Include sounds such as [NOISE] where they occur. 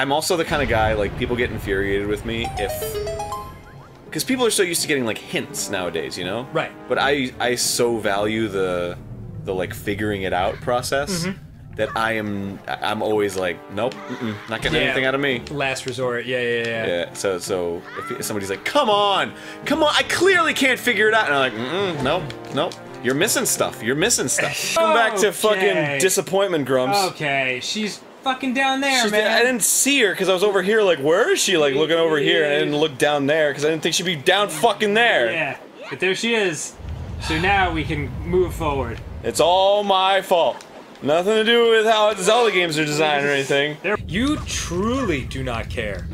I'm also the kind of guy like people get infuriated with me if because people are so used to getting like hints nowadays, you know. Right. But I I so value the the like figuring it out process Mm-hmm. that I am I'm always like nope mm-mm, not getting Yeah. anything out of me. Last resort. Yeah, yeah, yeah. Yeah. So so if somebody's like come on come on I clearly can't figure it out and I'm like mm-mm, nope nope you're missing stuff you're missing stuff. [LAUGHS] Come back to fucking disappointment, Grumps. Okay, she's fucking down there, She's- man. I didn't see her because I was over here. Like, where is she? Like, looking over here, and I didn't look down there because I didn't think she'd be down fucking there. Yeah, but there she is. So now we can move forward. It's all my fault. Nothing to do with how Zelda games are designed or anything. You truly do not care.